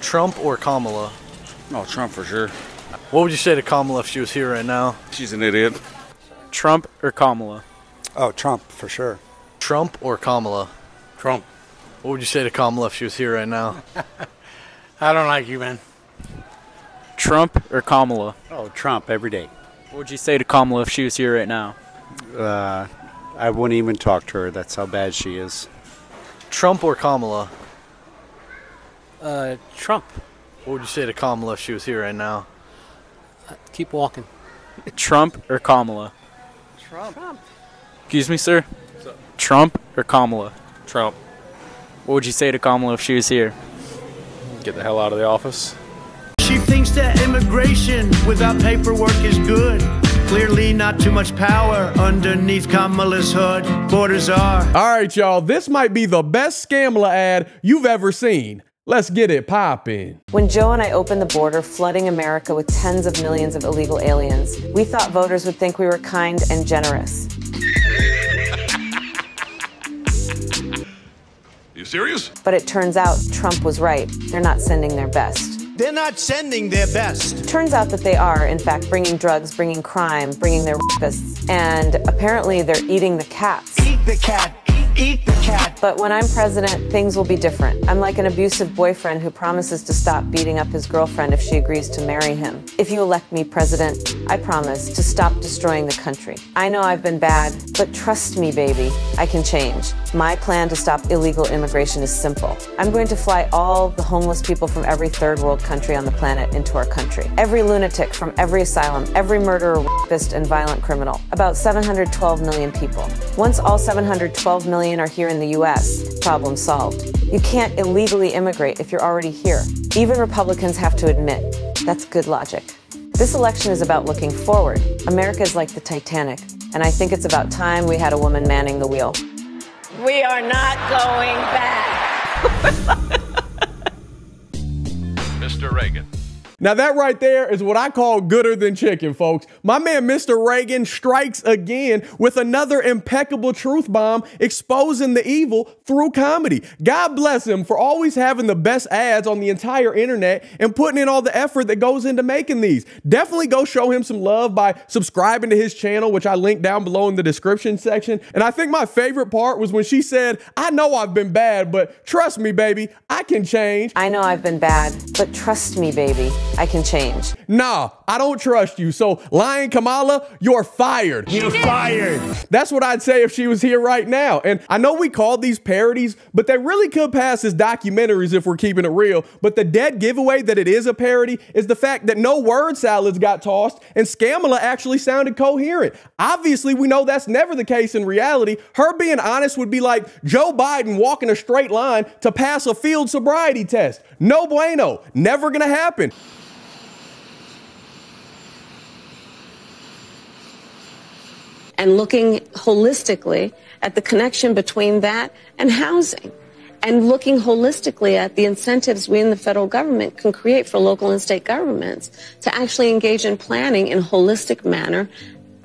Trump or Kamala? Oh, Trump for sure. What would you say to Kamala if she was here right now? She's an idiot. Trump or Kamala? Oh, Trump for sure. Trump or Kamala? Trump. What would you say to Kamala if she was here right now? I don't like you, man. Trump or Kamala? Oh, Trump every day. What would you say to Kamala if she was here right now? Uh, I wouldn't even talk to her. That's how bad she is. Trump or Kamala? Uh, Trump. What would you say to Kamala if she was here right now? Keep walking. Trump or Kamala? Trump. Excuse me, sir? Trump or Kamala? Trump. What would you say to Kamala if she was here? Get the hell out of the office. She thinks that immigration without paperwork is good. Clearly, not too much power underneath Kamala's hood. Borders are. All right, y'all. This might be the best Scamala ad you've ever seen. Let's get it poppin'. When Joe and I opened the border, flooding America with tens of millions of illegal aliens, we thought voters would think we were kind and generous. You serious? But it turns out Trump was right. They're not sending their best. They're not sending their best. Turns out that they are, in fact, bringing drugs, bringing crime, bringing their rapists, and apparently they're eating the cats. Eat the cat. Eat the cat. But when I'm president, things will be different. I'm like an abusive boyfriend who promises to stop beating up his girlfriend if she agrees to marry him. If you elect me president, I promise to stop destroying the country. I know I've been bad, but trust me, baby, I can change. My plan to stop illegal immigration is simple. I'm going to fly all the homeless people from every third world country on the planet into our country. Every lunatic from every asylum, every murderer, rapist, and violent criminal. About 712 million people. Once all 712 million are here in the US, problem solved. You can't illegally immigrate if you're already here. Even Republicans have to admit that's good logic. This election is about looking forward. America is like the Titanic, and I think it's about time we had a woman manning the wheel. We are not going back. Mr. Reagan. Now, that right there is what I call gooder than chicken, folks. My man, Mr. Reagan, strikes again with another impeccable truth bomb exposing the evil through comedy. God bless him for always having the best ads on the entire internet and putting in all the effort that goes into making these. Definitely go show him some love by subscribing to his channel, which I link down below in the description section. And I think my favorite part was when she said, I know I've been bad, but trust me, baby, I can change. I know I've been bad, but trust me, baby. I can change. Nah, I don't trust you. So, Lion Kamala, you're fired. You're fired. That's what I'd say if she was here right now. And I know we call these parodies, but they really could pass as documentaries if we're keeping it real. But the dead giveaway that it is a parody is the fact that no word salads got tossed and Scamala actually sounded coherent. Obviously, we know that's never the case in reality. Her being honest would be like Joe Biden walking a straight line to pass a field sobriety test. No bueno. Never gonna happen. And looking holistically at the connection between that and housing and looking holistically at the incentives we in the federal government can create for local and state governments to actually engage in planning in a holistic manner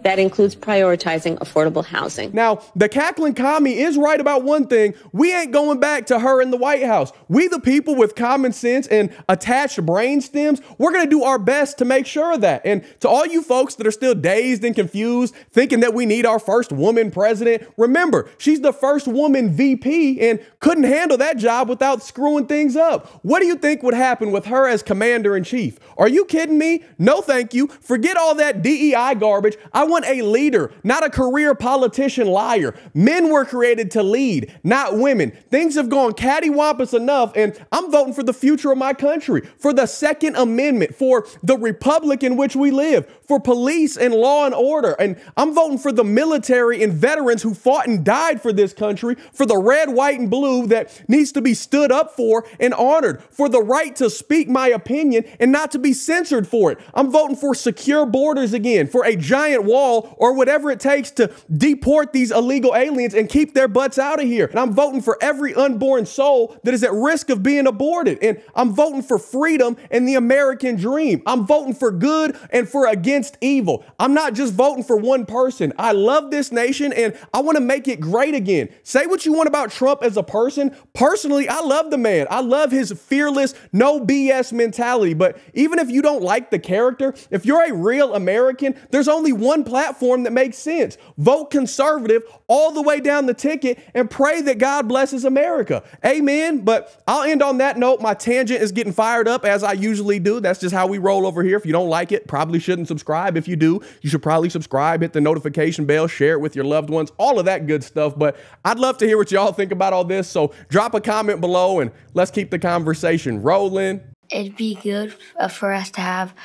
that includes prioritizing affordable housing. Now, the cackling commie is right about one thing. We ain't going back to her in the White House. We, the people with common sense and attached brain stems, we're going to do our best to make sure of that. And to all you folks that are still dazed and confused, thinking that we need our first woman president, remember, she's the first woman VP and couldn't handle that job without screwing things up. What do you think would happen with her as commander in chief? Are you kidding me? No, thank you. Forget all that DEI garbage. I want a leader, not a career politician liar. Men were created to lead, not women. Things have gone cattywampus enough, and I'm voting for the future of my country, for the Second Amendment, for the republic in which we live, for police and law and order. And I'm voting for the military and veterans who fought and died for this country, for the red, white, and blue that needs to be stood up for and honored, for the right to speak my opinion and not to be censored for it. I'm voting for secure borders again, for a giant wall wall or whatever it takes to deport these illegal aliens and keep their butts out of here. And I'm voting for every unborn soul that is at risk of being aborted. And I'm voting for freedom and the American dream. I'm voting for good and for against evil. I'm not just voting for one person. I love this nation and I want to make it great again. Say what you want about Trump as a person. Personally, I love the man. I love his fearless, no BS mentality. But even if you don't like the character, if you're a real American, there's only one platform that makes sense. Vote conservative all the way down the ticket and pray that God blesses America. Amen. But I'll end on that note. My tangent is getting fired up as I usually do. That's just how we roll over here. If you don't like it, probably shouldn't subscribe. If you do, you should probably subscribe, hit the notification bell, share it with your loved ones, all of that good stuff. But I'd love to hear what y'all think about all this. So drop a comment below and let's keep the conversation rolling. It'd be good uh, for us to have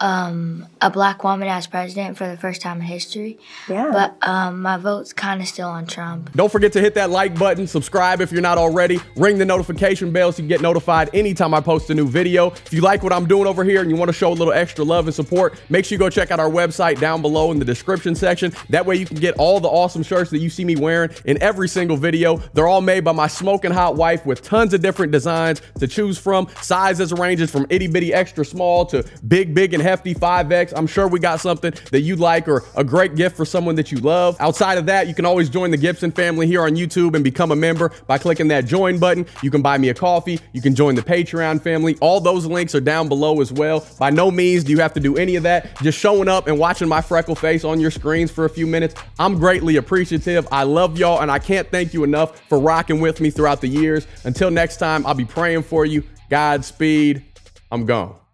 um, a black woman as president for the first time in history. Yeah. But um, my vote's kind of still on Trump. Don't forget to hit that like button, subscribe if you're not already, ring the notification bell so you get notified anytime I post a new video. If you like what I'm doing over here and you want to show a little extra love and support, make sure you go check out our website down below in the description section. That way you can get all the awesome shirts that you see me wearing in every single video. They're all made by my smoking hot wife with tons of different designs to choose from. Sizes ranges from itty bitty extra small to big, big and hefty 5X. I'm sure we got something that you'd like or a great gift for someone that you love. Outside of that, you can always join the Gibson family here on YouTube and become a member by clicking that join button. You can buy me a coffee. You can join the Patreon family. All those links are down below as well. By no means do you have to do any of that. Just showing up and watching my freckle face on your screens for a few minutes. I'm greatly appreciative. I love y'all and I can't thank you enough for rocking with me throughout the years. Until next time, I'll be praying for you. Godspeed. I'm gone.